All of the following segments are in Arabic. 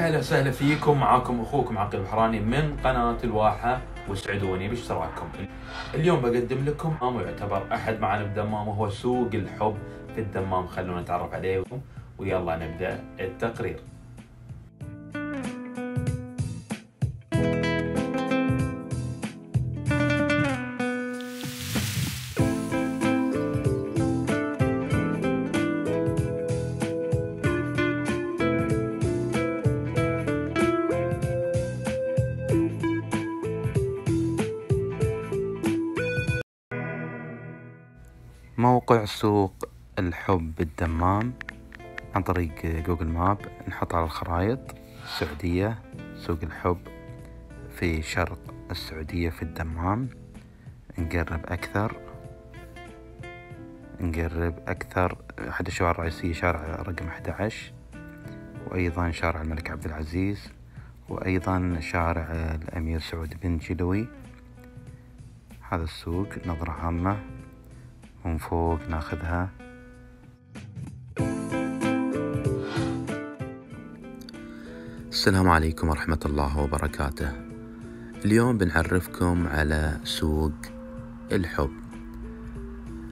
يا هلا وسهلا فيكم معاكم أخوكم عقيل البحراني من قناة الواحة واسعدوني باشتراككم. اليوم بقدم لكم ما يعتبر أحد معنا بالدمام وهو سوق الحب في الدمام خلونا نتعرف عليه ويلا نبدأ التقرير. موقع سوق الحب بالدمام عن طريق جوجل ماب. نحط على الخرائط السعودية سوق الحب في شرق السعودية في الدمام. نقرب أكثر نقرب أكثر. أحد الشوارع الرئيسية شارع رقم 11 وأيضا شارع الملك عبد العزيز وأيضا شارع الأمير سعود بن جلوي. هذا السوق نظرة عامة. ومن فوق ناخذها. السلام عليكم ورحمة الله وبركاته. اليوم بنعرفكم على سوق الحب.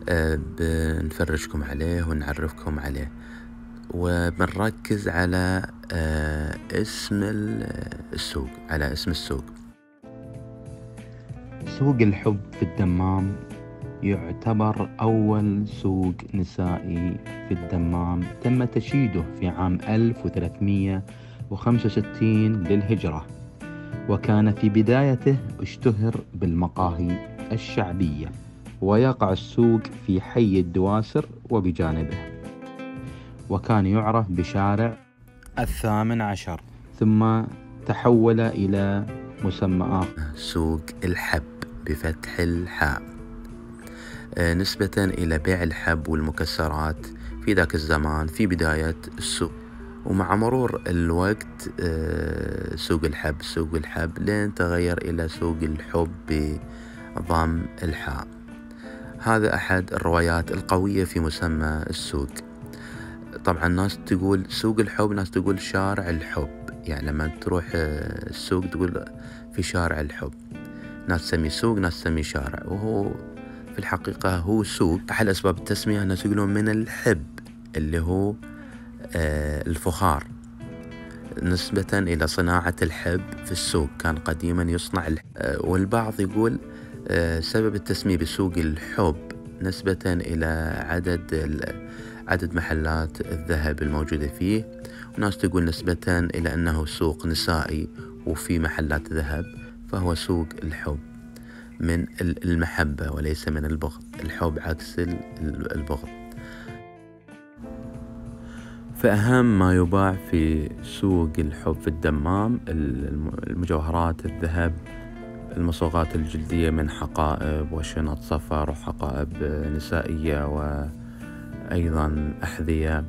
أه بنفرجكم عليه ونعرفكم عليه. وبنركز على أه اسم السوق على اسم السوق. سوق الحب في الدمام يعتبر أول سوق نسائي في الدمام. تم تشييده في عام 1365 للهجرة وكان في بدايته اشتهر بالمقاهي الشعبية ويقع السوق في حي الدواسر وبجانبه وكان يعرف بشارع الثامن عشر ثم تحول إلى مسمى آخر. سوق الحب بفتح الحاء. نسبة إلى بيع الحب والمكسرات في ذاك الزمان في بداية السوق. ومع مرور الوقت سوق الحب سوق الحب لين تغير إلى سوق الحب بضم الحاء. هذا أحد الروايات القوية في مسمى السوق. طبعا ناس تقول سوق الحب ناس تقول شارع الحب. يعني لما تروح السوق تقول في شارع الحب. ناس تسمي سوق ناس تسمي شارع. وهو في الحقيقة هو سوق. أحد أسباب التسمية الناس يقولون من الحب اللي هو آه الفخار. نسبة إلى صناعة الحب في السوق كان قديما يصنع آه والبعض يقول آه سبب التسمية بسوق الحب نسبة إلى عدد عدد محلات الذهب الموجودة فيه. وناس تقول نسبة إلى أنه سوق نسائي وفي محلات ذهب فهو سوق الحب. من المحبة وليس من البغض. الحب عكس البغض. فأهم ما يباع في سوق الحب في الدمام المجوهرات الذهب المصوغات الجلدية من حقائب وشنط سفر وحقائب نسائية وأيضا أحذية.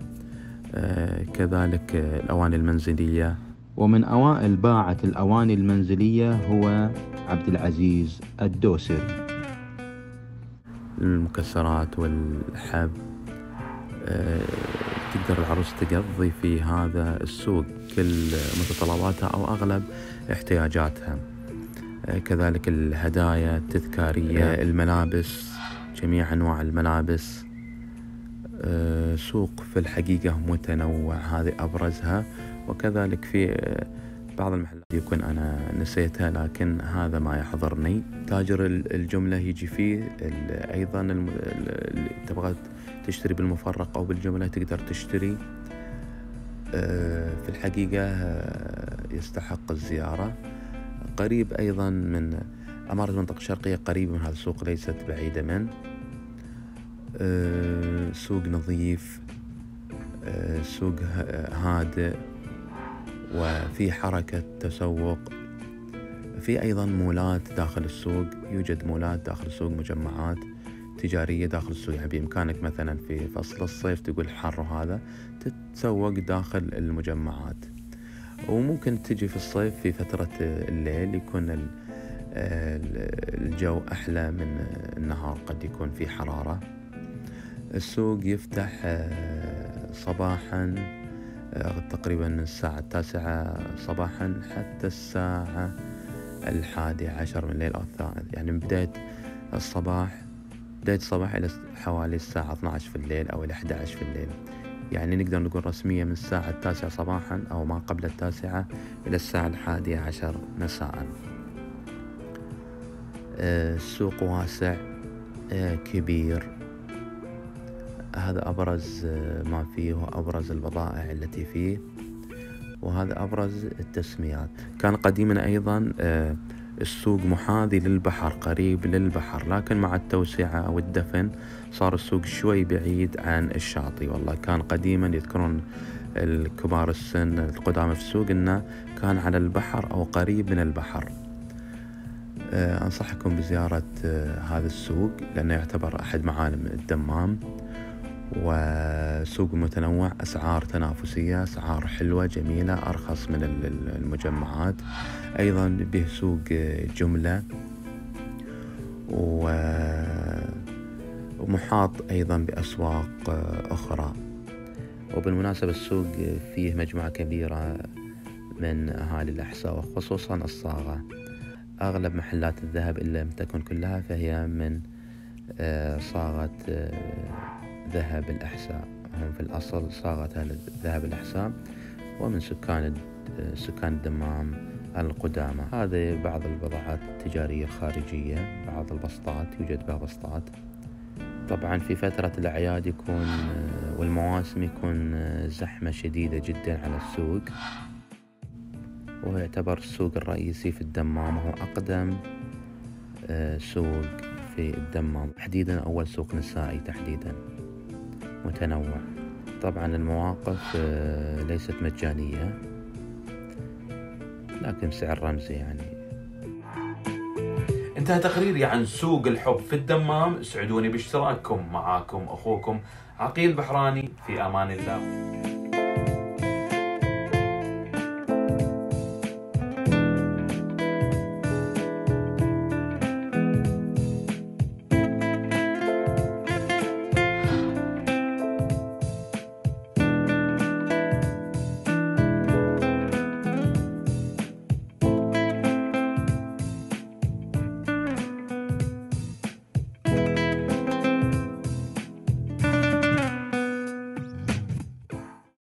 كذلك الأواني المنزلية. ومن أوائل باعة الأواني المنزلية هو عبد العزيز الدوسري. المكسرات والحب أه تقدر العروس تقضي في هذا السوق كل متطلباتها أو أغلب احتياجاتها. أه كذلك الهدايا التذكارية الملابس جميع أنواع الملابس. أه سوق في الحقيقة متنوع هذه أبرزها. وكذلك في بعض المحلات يكون أنا نسيتها لكن هذا ما يحضرني. تاجر الجملة يجي فيه أيضا تبغى تشتري بالمفرق أو بالجملة تقدر تشتري. في الحقيقة يستحق الزيارة. قريب أيضا من أمارة المنطقة الشرقية قريب من هذا السوق ليست بعيدة منه سوق نظيف. سوق هادئ. وفي حركة تسوق. في أيضا مولات داخل السوق يوجد مولات داخل السوق مجمعات تجارية داخل السوق. يعني بإمكانك مثلا في فصل الصيف تقول حر وهذا تتسوق داخل المجمعات. وممكن تجي في الصيف في فترة الليل يكون الجو أحلى من النهار قد يكون في حرارة. السوق يفتح صباحا آه، تقريبا من الساعة التاسعة صباحا حتى الساعة الحادية عشر من الليل أو الثالث. يعني من بداية الصباح بداية الصباح إلى حوالي الساعة 12 في الليل أو إلى 11 في الليل. يعني نقدر نقول رسميا من الساعة التاسعة صباحا أو ما قبل التاسعة إلى الساعة الحادية عشر مساء. آه، السوق واسع آه، كبير. هذا أبرز آه، ما فيه وأبرز البضائع التي فيه وهذا أبرز التسميات. كان قديما أيضا السوق محاذي للبحر قريب للبحر لكن مع التوسعة والدفن صار السوق شوي بعيد عن الشاطئ. والله كان قديما يذكرون الكبار السن القدامى في السوق إنه كان على البحر أو قريب من البحر. آه، أنصحكم بزيارة آه، هذا السوق لأنه يعتبر أحد معالم الدمام. وسوق متنوع أسعار تنافسية أسعار حلوة جميلة أرخص من المجمعات. أيضا به سوق جملة ومحاط أيضا بأسواق أخرى. وبالمناسبة السوق فيه مجموعة كبيرة من أهالي الأحساء وخصوصا الصاغة. أغلب محلات الذهب إن لم تكن كلها فهي من آه، صاغة آه، ذهب الأحساء. هم في الأصل أهل ذهب الأحساء ومن سكان سكان الدمام القدامى. هذه بعض البضاعات التجارية الخارجية بعض البسطات يوجد بها بسطات. طبعا في فترة الأعياد يكون والمواسم يكون زحمة شديدة جدا على السوق. وهو يعتبر السوق الرئيسي في الدمام وهو أقدم آه، سوق في الدمام. تحديدا أول سوق نسائي تحديدا. متنوع. طبعا المواقف آه، ليست مجانية لكن سعر رمزي يعني. انتهى تقريري عن سوق الحب في الدمام. اسعدوني باشتراككم. معاكم أخوكم عقيل بحراني. في أمان الله.